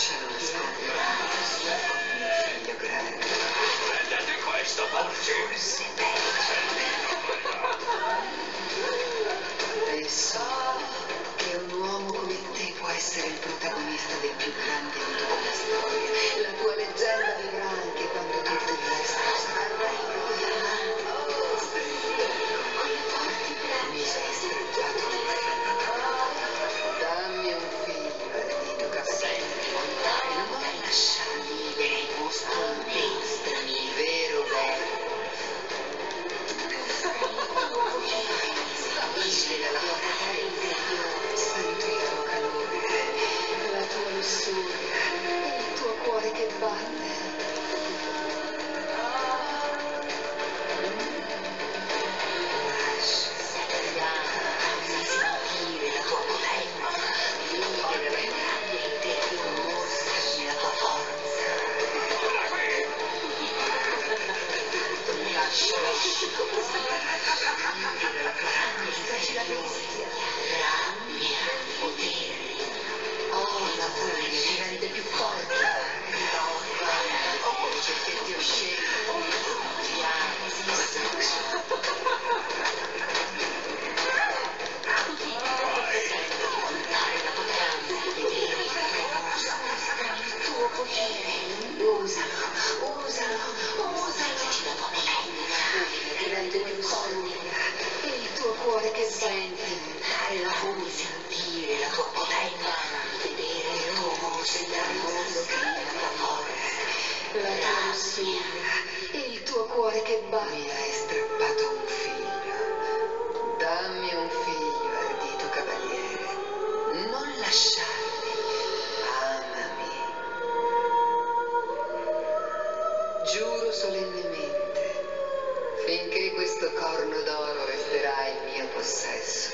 sinners. giuro solennemente, finché questo corno d'oro resterà in mio possesso,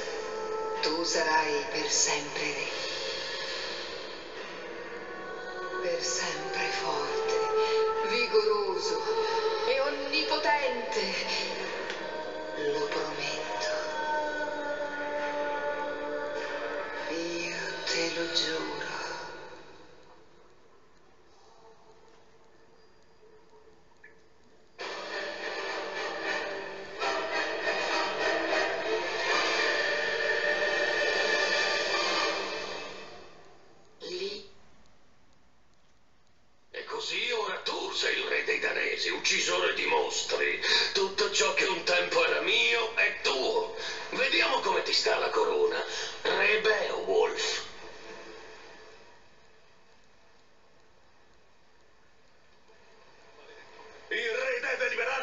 tu sarai per sempre re. Per sempre.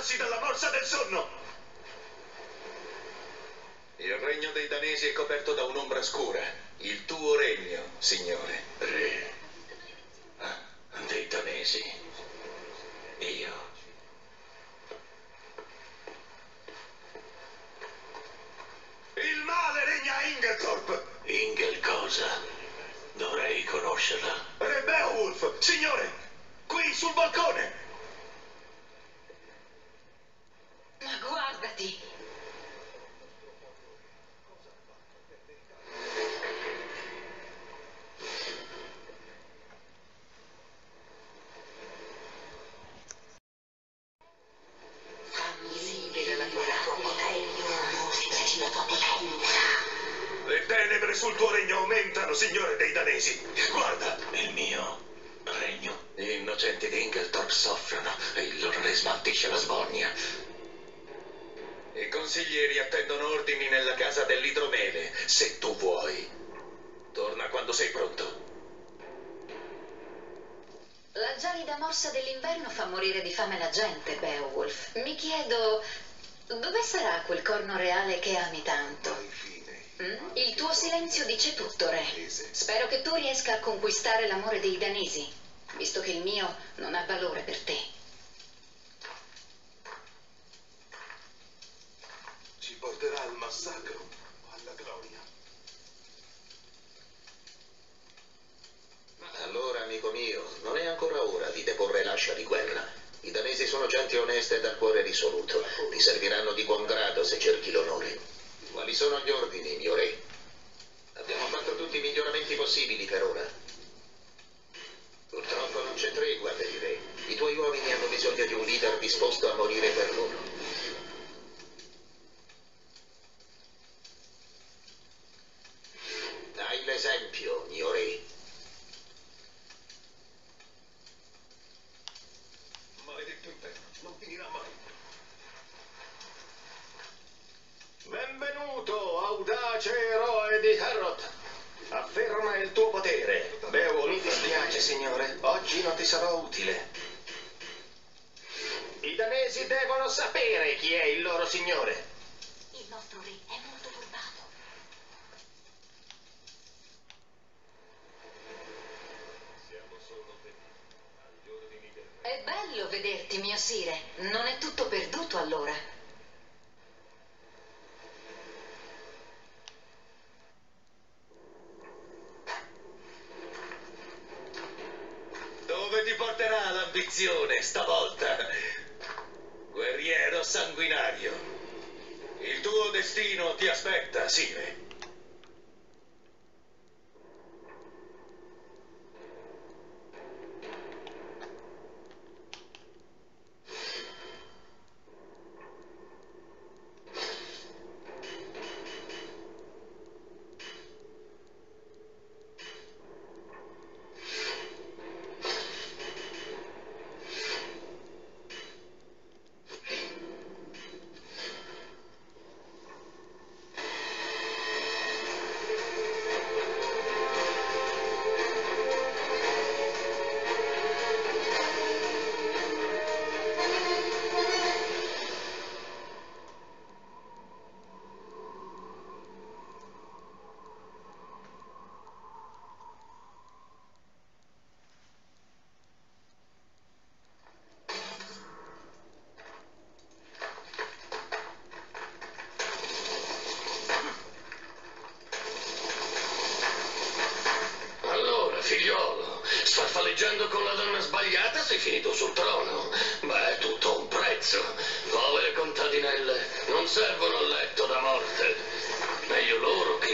liberarsi dalla morsa del sonno. Il regno dei danesi è coperto da un'ombra scura. Il tuo regno, signore. Re ah, dei danesi. Io. Il male regna a Ingeltorp. Ingel cosa? Dovrei conoscerla. Re Beowulf, signore, qui sul balcone. I consiglieri attendono ordini nella casa dell'idromele, se tu vuoi. Torna quando sei pronto. La gelida morsa dell'inverno fa morire di fame la gente, Beowulf. Mi chiedo, dove sarà quel corno reale che ami tanto? Mm? Il tuo silenzio dice tutto, Re. Spero che tu riesca a conquistare l'amore dei danesi, visto che il mio non ha valore per te. Al massacro o alla gloria? Allora, amico mio, non è ancora ora di deporre l'ascia di guerra. I danesi sono gente onesta e dal cuore risoluto. Ti serviranno di buon grado se cerchi l'onore. Quali sono gli ordini, mio re? Abbiamo fatto tutti i miglioramenti possibili per ora. Purtroppo non c'è tregua per i re. I tuoi uomini hanno bisogno di un leader disposto a morire per loro. Dai l'esempio, mio re. Maledetto inferno, non finirà mai. Benvenuto, audace eroe di Herod. Afferma il tuo potere. Beowulf. Mi dispiace, signore. Oggi non ti sarò utile. I danesi devono sapere chi è il loro signore. Finito sul trono. Beh, tutto un prezzo. Povere contadinelle, non servono a letto da morte. Meglio loro che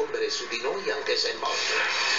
incombere su di noi anche se è morto.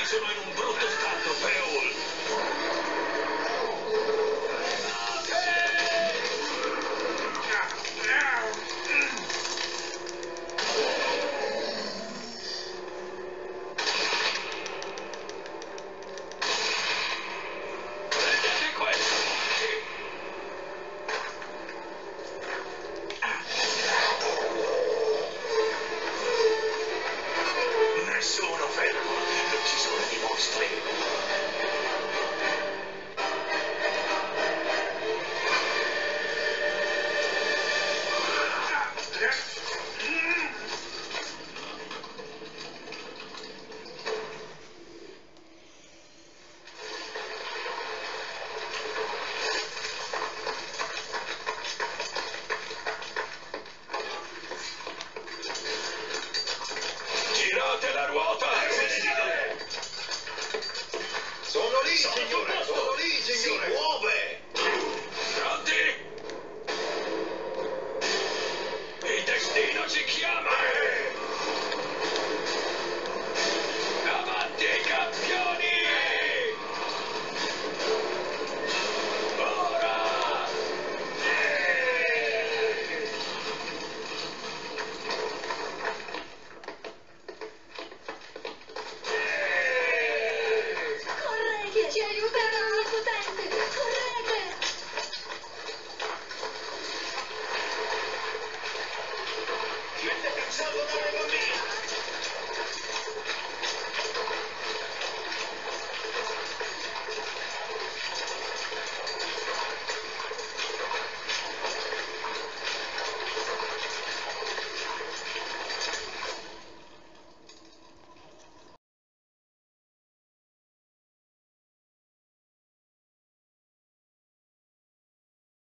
Gli uomini sono in un brutto stato, Beowulf. Sono